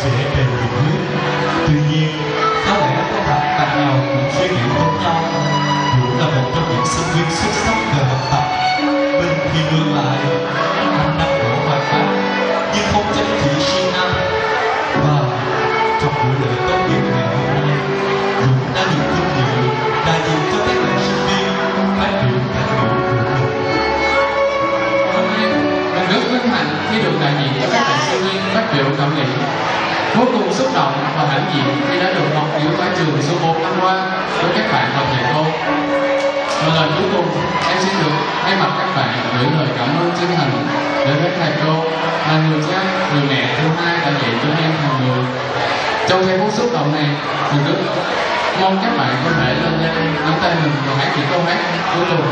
to him. nhiệm khi đã được học yếu tại trường số 1 năm qua với các bạn và thầy cô. Và lời cuối cùng, em xin được thay mặt các bạn gửi lời cảm ơn chân thành đến các thầy cô là người cha, người mẹ thứ hai đã dạy cho em hàng người. Trong giây phút xúc động này, mình rất mong các bạn có thể lên đây nắm tay mình và hát những câu hát cuối cùng.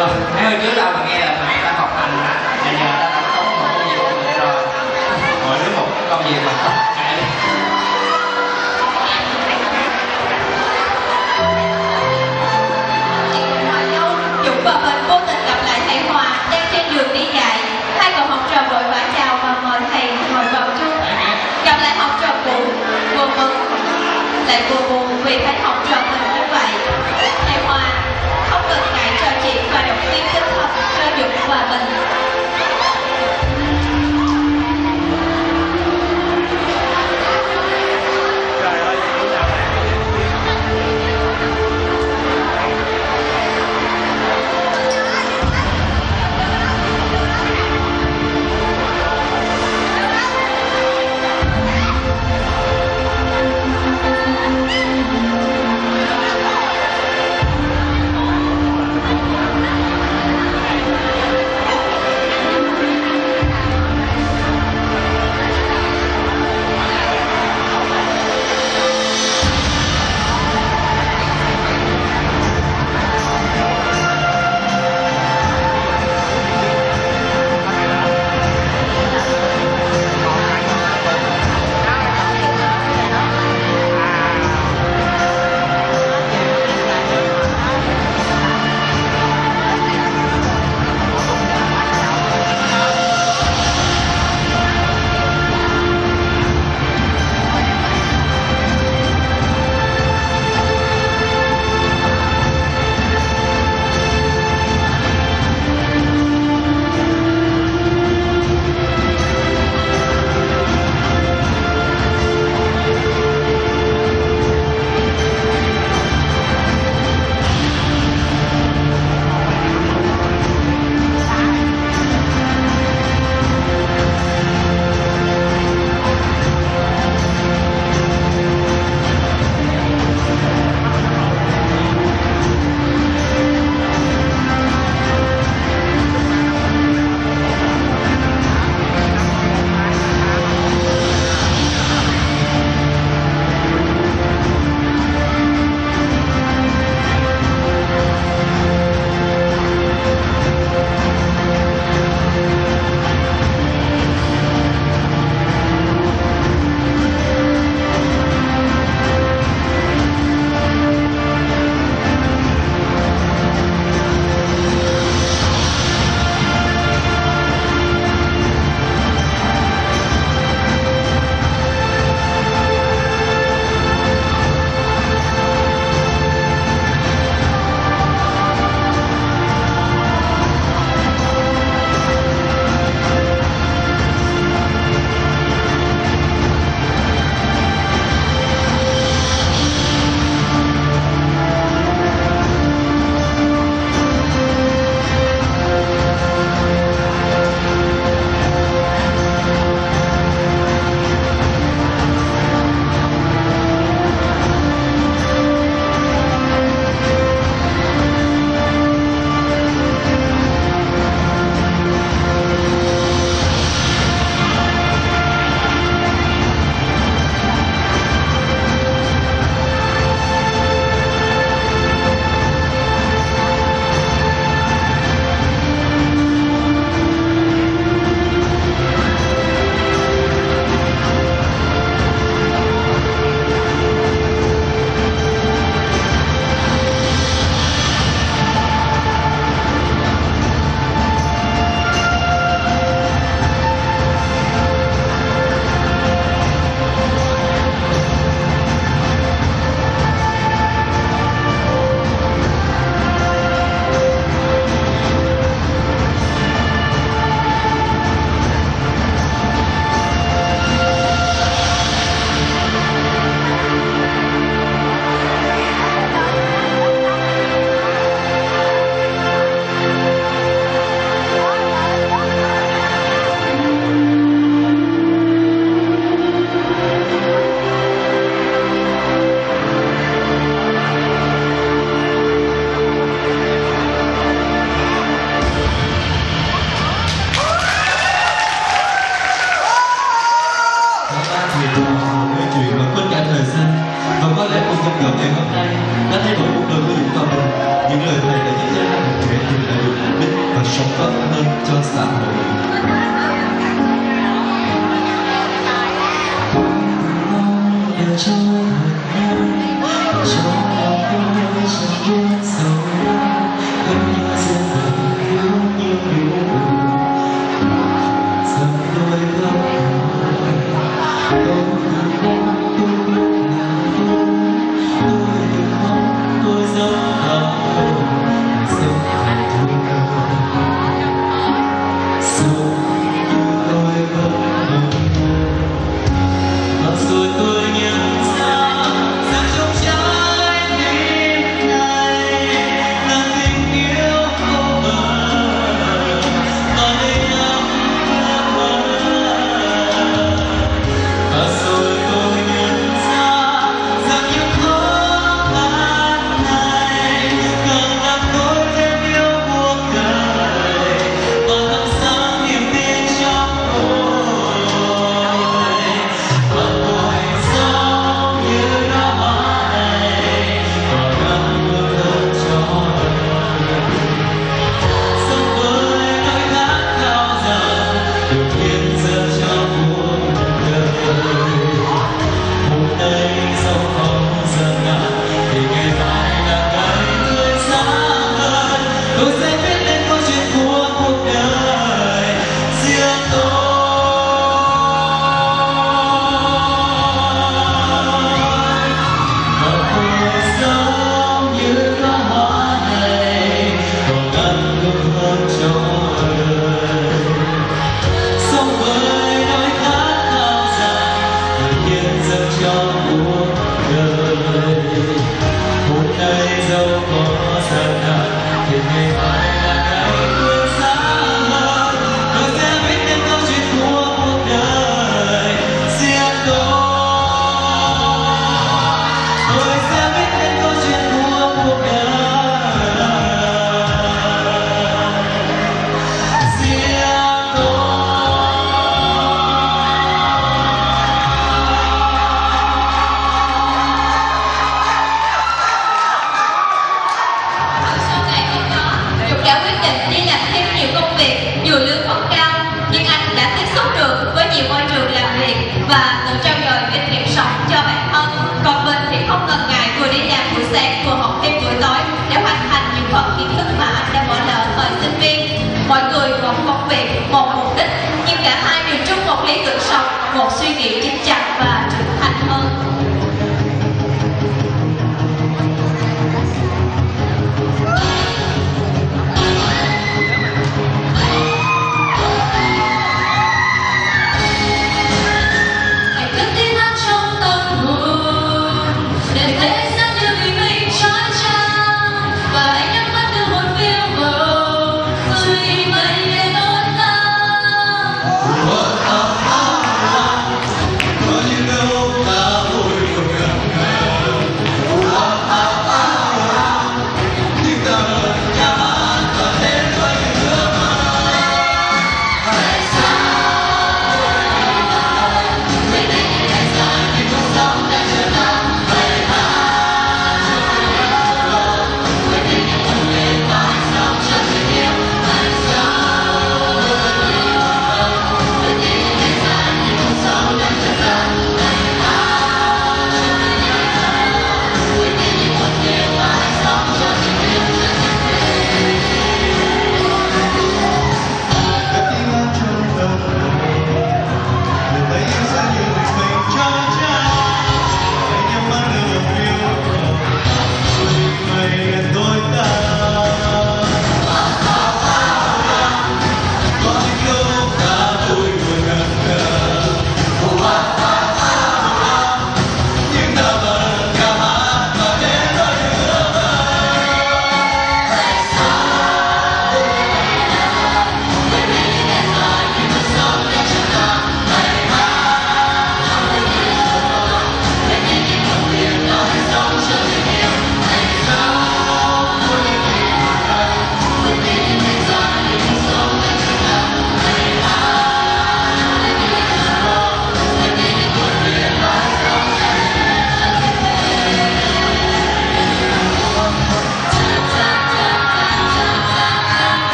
Vâng, rồi hôm trước đâu mà nghe là mình đã học hành mà giờ ta đã có một công việc mình rồi mọi đứa một công việc mà học chạy vợ vô tình gặp lại thầy Hòa đang trên đường đi dạy. Hai cậu học trò vội vã chào và mời thầy ngồi vào chung. Gặp lại học trò cũ, vừa mừng lại buồn vì thấy